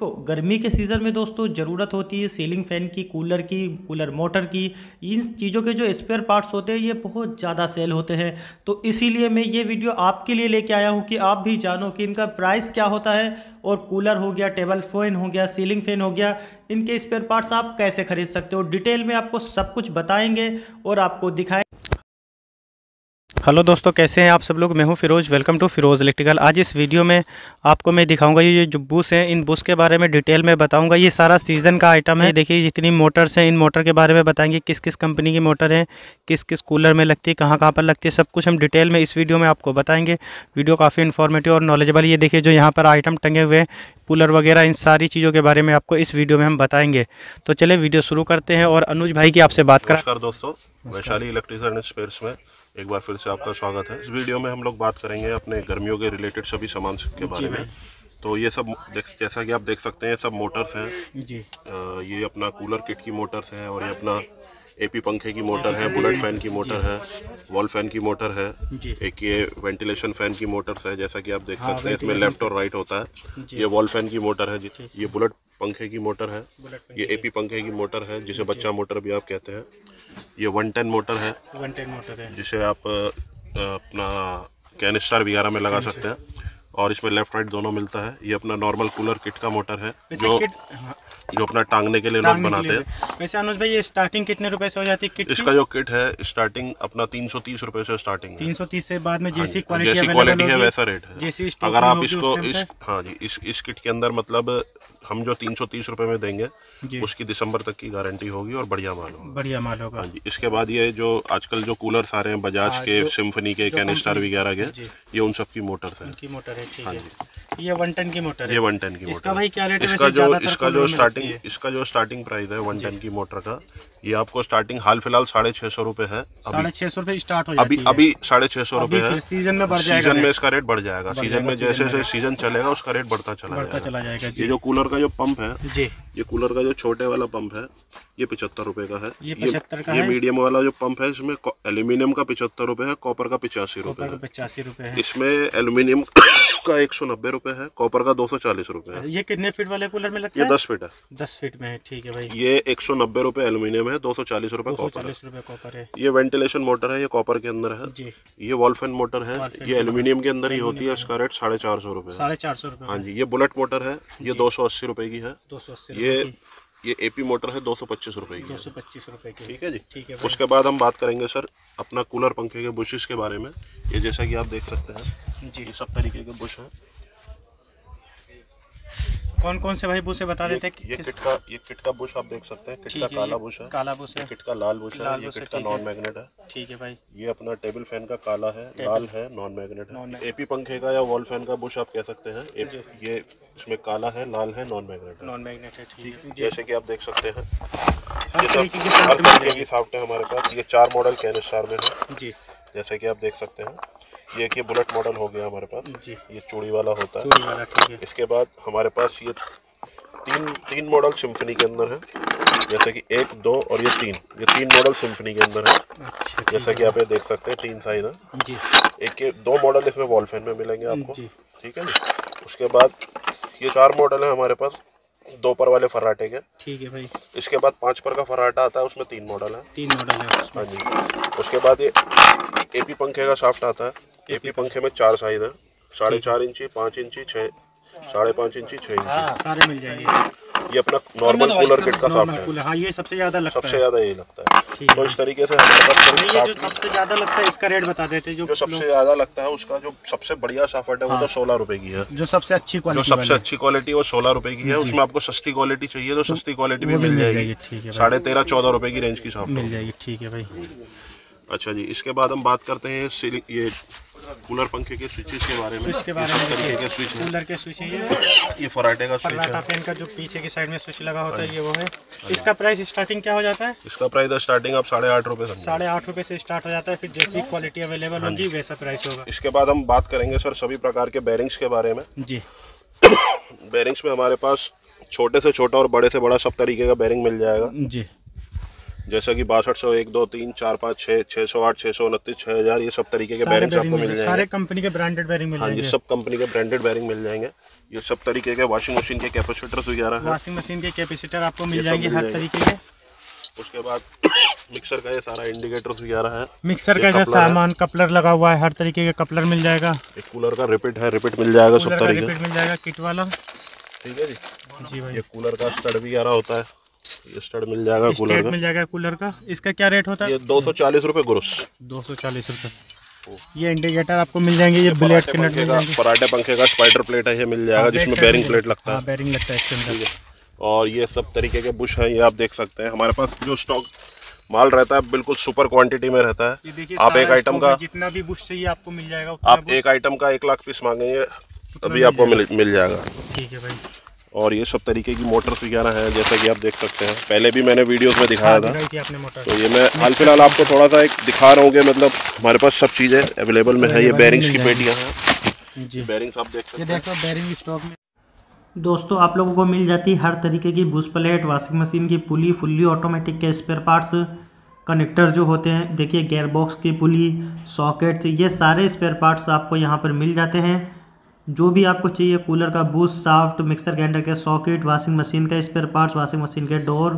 तो गर्मी के सीज़न में दोस्तों ज़रूरत होती है सीलिंग फ़ैन की कूलर की कूलर मोटर की। इन चीज़ों के जो स्पेयर पार्ट्स होते हैं, ये बहुत ज़्यादा सेल होते हैं। तो इसीलिए मैं ये वीडियो आपके लिए लेके आया हूँ कि आप भी जानो कि इनका प्राइस क्या होता है और कूलर हो गया टेबल फ़ैन हो गया सीलिंग फ़ैन हो गया, इनके स्पेयर पार्ट्स आप कैसे ख़रीद सकते हो? डिटेल में आपको सब कुछ बताएँगे और आपको दिखाएँ हेलो दोस्तों, कैसे हैं आप सब लोग? मैं हूँ Firoz. Welcome to Firoz electrical आज इस वीडियो में आपको मैं दिखाऊँगा ये जो बुश हैं, इन बुश के बारे में डिटेल में बताऊँगा। ये सारा सीज़न का आइटम है। देखिए, जितनी मोटर्स हैं, इन मोटर के बारे में बताएँगे। किस किस कंपनी की मोटर है किस किस कूलर में लगती है कहाँ कहाँ पर लगती है, सब कुछ हम डिटेल में इस वीडियो में आपको बताएँगे। वीडियो काफ़ी इन्फॉर्मेटिव और नॉलेजेबल ये देखिए, जो यहाँ पर आइटम टंगे हुए हैं कूलर वगैरह, इन सारी चीज़ों के बारे में आपको इस वीडियो में हम बताएँगे। तो चले वीडियो शुरू करते हैं और अनुज भाई की आपसे बात कर। दोस्तों, वैशाली इलेक्ट्रिकल में। एक बार फिर से आपका स्वागत है। इस वीडियो में हम लोग बात करेंगे अपने गर्मियों के रिलेटेड सभी सामान के बारे में। तो ये सब जैसा कि आप देख सकते हैं सब मोटर्स हैं। जी। आ, ये अपना कूलर किट की मोटर्स हैं और ये अपना एपी पंखे की मोटर है बुलेट फ़ैन की मोटर है वॉल फ़ैन की मोटर है एक ये वेंटिलेशन फ़ैन की मोटर्स है जैसा कि आप देख हाँ, सकते हैं इसमें लेफ़्ट और राइट होता है। ये वॉल फ़ैन की मोटर है ये बुलेट पंखे की मोटर है ये एपी पंखे की मोटर है जिसे बच्चा मोटर भी आप कहते हैं। ये वन टेन मोटर है। वन टेन मोटर है। जिसे आप अपना कैनिस्टर वगैरह में लगा सकते हैं। और इसमें लेफ़्ट राइट दोनों मिलता है। ये अपना नॉर्मल कूलर किट का मोटर है जो हाँ। जो अपना टांगने के लिए लोग बनाते हैं। वैसे अनुज भाई ये स्टार्टिंग कितने रुपए से हो जाती है किट? इसका जो किट है स्टार्टिंग अपना तीन सौ तीस रुपए से स्टार्टिंग तीन सौ तीस से बाद में जैसी क्वालिटी हाँ जैसी क्वालिटी है वैसा रेट है। जैसी अगर आप इसको इस हाँ जी इस इस किट के अंदर मतलब हम जो तीन सौ तीस रुपए में देंगे उसकी दिसंबर तक की गारंटी होगी और बढ़िया माल होगा। बढ़िया माल होगा। हाँ जी इसके बाद ये जो आजकल जो कूलर आ रहे हैं बजाज हाँ, के सिम्फनी के कैनिस्टर वगैरह के ये उन सब की मोटर है। मोटर है हाँ जी। ये वन टन की मोटर ये वन टन की मोटर भाई क्या रेट इसका जो इसका जो स्टार्टिंग इसका जो स्टार्टिंग प्राइस है वन टन की मोटर का ये आपको स्टार्टिंग हाल फ़िलहाल साढ़े छह सौ रूपए है। साढ़े छह सौ रूपए स्टार्ट हो अभी अभी साढ़े छह सौ रूपए है। सीज़न में बढ़ जाएगा सीज़न में इसका रेट बढ़ जाएगा। सीज़न में जैसे जैसे सीज़न चलेगा उसका रेट बढ़ता चला जाएगा। ये जो। कूलर का जो पंप है ये कूलर का जो छोटे वाला पंप है ये पिछहत्तर रुपए का है। ये का ये मीडियम वाला जो पंप है इसमें एल्यूमिनियम का पिछहत्तर रुपए है कॉपर का पिचासी रुपए है। पचासी रुपए है। इसमें एल्यूमिनियम का एक सौ नब्बे रुपए है कॉपर का दो सौ चालीस रुपए है। ये कितने फीट वाले कूलर में लगता है? ये दस फीट है। दस फीट में है ठीक है भाई। ये एक सौ नब्बे रुपए एल्यूमिनियम है दो सौ चालीस रुपए कॉपर है। ये वेंटिलेशन मोटर है ये कॉपर के अंदर है। जी। ये वॉल्फेन मोटर है ये एल्यूमिनियम के अंदर ही होती है इसका रेट साढ़े चार सौ रुपए साढ़े चार सौ रुपए। हाँ जी ये बुलेट मोटर है ये दो सौ अस्सी रुपए की है। दो सौ अस्सी ये ये एपी मोटर है दो सौ पच्चीस रुपए की दो सौ पच्चीस रुपए की। ठीक है जी। ठीक है उसके बाद हम बात करेंगे सर अपना कूलर पंखे के बुशेस के बारे में। ये जैसा कि आप देख सकते हैं जी। सब तरीके के बुश हैं। कौन कौन से भाई बुश बता देते हैं ये किट का ये किट का बुश आप देख सकते हैं। किट का काला बुश है। काला बुश है। किट का लाल बुश है। ये किट का नॉन मैग्नेट है। ठीक है भाई। ये अपना टेबल फ़ैन का काला है लाल है नॉन मैग्नेट है। एपी पंखे का या वॉल फ़ैन का बुश आप कह सकते हैं। ये इसमें काला है लाल है नॉन मैग्नेट नॉन मैग्नेट है ठीक है। जैसे कि आप देख सकते हैं। हर तरीके की साफ्ट है हमारे पास। ये चार मॉडल कैनिस्टार में है। जी। जैसे कि आप देख सकते हैं। ये कि बुलेट मॉडल हो गया हमारे पास। जी। ये चूड़ी वाला होता है, चूड़ी वाला, है। इसके बाद हमारे पास ये तीन तीन मॉडल सिम्फनी के अंदर है। जैसे कि एक दो और ये तीन। ये तीन मॉडल सिम्फनी के अंदर है। अच्छा, जैसा कि आप ये देख सकते हैं तीन साइज़ है। जी। एक के दो मॉडल इसमें वॉल फ़ैन में मिलेंगे आपको। ठीक है जी। उसके बाद ये चार मॉडल है हमारे पास। दो पर वाले फर्राटे के। ठीक है भाई। इसके बाद पाँच पर का फर्राटा आता है उसमें तीन मॉडल है। तीन मॉडल है हाँ जी। उसके बाद ये एपी पंखे का साफ्ट आता है। एपी पंखे में चार साइज़ है। साढ़े चार इंची पाँच इंची छः साढ़े पाँच इंची छह इंची। हाँ, सारे मिल जाएँगे। ये अपना नॉर्मल कूलर किट का साफ्ट है। हाँ ये सबसे ज़्यादा लगता सबसे ज़्यादा यही लगता है। तो इस तरीके से जो सबसे ज़्यादा लगता है इसका रेट बता देते जो सबसे ज़्यादा लगता है उसका जो सबसे बढ़िया साफ्ट है वो तो हाँ। सोलह रुपए की है। जो सबसे अच्छी क्वालिटी जो सबसे अच्छी क्वालिटी वो सोलह रुपए की है। उसमें आपको सस्ती क्वालिटी चाहिए तो सस्ती क्वालिटी भी मिल जाएगी। साढ़े तेरह चौदह रुपए की रेंज की साफ्ट मिल जाएगी ठीक है भाई। अच्छा जी इसके बाद हम बात करते हैं ये कूलर पंखे के स्विचेस के बारे में। स्विच के बारे में तरीके के स्विच कूलर के स्विच है ये। फराटे का स्विच है। फ़ैन का जो पीछे की साइड में स्विच लगा होता है ये वो है। इसका प्राइस स्टार्टिंग क्या हो जाता है? इसका प्राइस स्टार्टिंग आप साढ़े आठ रुपए साढ़े आठ रुपए से स्टार्ट हो जाता है फिर जैसी क्वालिटी अवेलेबल हाँ होगी वैसा प्राइस होगा। इसके बाद हम बात करेंगे सर सभी प्रकार के बैरिंग्स के बारे में। जी। बैरिंग्स में हमारे पास छोटे से छोटा और बड़े से बड़ा सब तरीके का बैरिंग मिल जाएगा। जी। जैसा कि बासठ सौ एक दो तीन चार पाँच छः छः सौ आठ छः सौ उनतीस छः हज़ार ये सब तरीके के बैरिंग आपको मिल जाएँगे। सारे कंपनी के ब्रांडेड बैरिंग मिल हाँ जी सब कंपनी के ब्रांडेड बैरिंग मिल जाएँगे। ये सब तरीके के वॉशिंग मशीन के कैपेसिटर्स वगैरह हैं। वॉशिंग मशीन के कैपेसिटर आपको मिल जाएँगे हर तरीके के। उसके बाद मिक्सर का ये सारा इंडिकेटर वगैरह है। मिक्सर का जो सामान कपलर लगा हुआ है हर तरीके का कपलर मिल जाएगा। एक कूलर का रिपीट है रिपीट मिल जाएगा सब का तरीके। रिपीट मिल जाएगा किट वाला। ठीक है जी। जी भाई। ये कूलर का स्टड वगैरह होता है। ये स्टड मिल जाएगा कूलर का। मिल जाएगा कूलर का। इसका क्या रेट होता है? ये दो सौ चालीस रुपये ग्रोस। दो सौ चालीस रुपये ये इंडिकेटर आपको मिल जाएँगे ये ब्लेड के नट का पराठे पंखे का स्पाइडर प्लेट है ये मिल जाएगा हाँ, जिसमें बेरिंग प्लेट लगता है। हाँ बैरिंग लगता है इसके अंदर। और ये सब तरीके के बुश हैं ये आप देख सकते हैं। हमारे पास जो स्टॉक माल रहता है बिल्कुल सुपर क्वांटिटी में रहता है। आप एक आइटम का जितना भी बुश चाहिए आपको मिल जाएगा आप एक आइटम का एक लाख पीस मांगेंगे तभी आपको मिल मिल जाएगा। ठीक है भाई। और ये सब तरीके की मोटर्स वगैरह हैं जैसा कि आप देख सकते हैं। पहले भी मैंने वीडियोस में दिखाया था। तो ये मैं हाल फ़िलहाल आपको थोड़ा सा एक दिखा रहा हूँ कि मतलब हमारे पास सब चीज़ें अवेलेबल में है। ये बेरिंग्स की पेटियाँ हैं। जी। बेरिंग्स आप देख सकते हैं। बैरिंग स्टॉक में। दोस्तों आप लोगों को मिल जाती है हर तरीके की बुश प्लेट वॉशिंग मशीन की पुली फुल्ली ऑटोमेटिक के स्पेयर पार्ट्स कनेक्टर जो होते हैं देखिए गेयर बॉक्स की पुली सॉकेट ये सारे स्पेयर पार्ट्स आपको यहाँ पर मिल जाते हैं। जो भी आपको चाहिए कूलर का बूस्ट साफ्ट मिक्सर ग्राइंडर के सॉकेट वॉशिंग मशीन का स्पेयर पार्ट्स वॉशिंग मशीन के डोर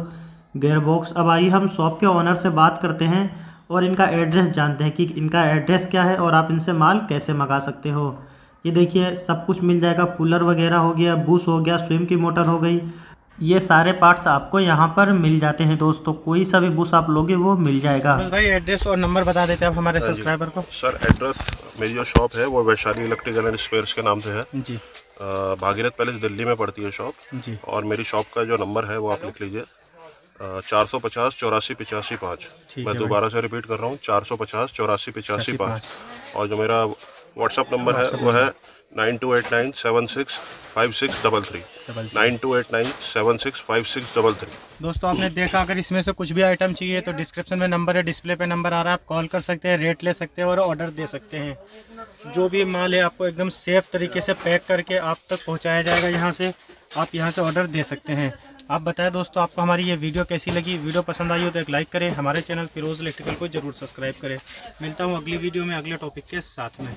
गेयर बॉक्स अब आइए हम शॉप के ऑनर से बात करते हैं और इनका एड्रेस जानते हैं कि इनका एड्रेस क्या है और आप इनसे माल कैसे मंगा सकते हो। ये देखिए सब कुछ मिल जाएगा। कूलर वगैरह हो गया बूस हो गया स्विम की मोटर हो गई। ये सारे पार्ट्स आपको यहाँ पर मिल जाते हैं दोस्तों। कोई सा भी बुश आप लोगे वो मिल जाएगा। भाई एड्रेस और नंबर बता देते हैं आप हमारे सब्सक्राइबर को। सर एड्रेस मेरी जो शॉप है वो वैशाली इलेक्ट्रिकल एंड स्पेयर्स के नाम से है। जी। भागीरथ पैलेस दिल्ली में पड़ती है शॉप जी। और मेरी शॉप का जो नंबर है वो आप लिख लीजिए। चार सौ पचास चौरासी पिचासी पाँच। मैं दोबारा से रिपीट कर रहा हूँ। चार सौ पचास चौरासी पिचासी पाँच। और जो मेरा व्हाट्सअप नंबर है वो है nine two eight nine seven six five six double three. Nine two eight nine seven six five six double three दोस्तों आपने देखा अगर इसमें से कुछ भी आइटम चाहिए तो डिस्क्रिप्शन में नंबर है डिस्प्ले पे नंबर आ रहा है आप कॉल कर सकते हैं रेट ले सकते हैं और ऑर्डर दे सकते हैं। जो भी माल है आपको एकदम सेफ़ तरीके से पैक करके आप तक पहुँचाया जाएगा यहाँ से आप यहाँ से ऑर्डर दे सकते हैं। आप बताएँ दोस्तों आपको हमारी ये वीडियो कैसी लगी? वीडियो पसंद आई हो तो एक लाइक करें हमारे चैनल फिरोज़ इलेक्ट्रिकल को ज़रूर सब्सक्राइब करें। मिलता हूँ अगली वीडियो में अगले टॉपिक के साथ में।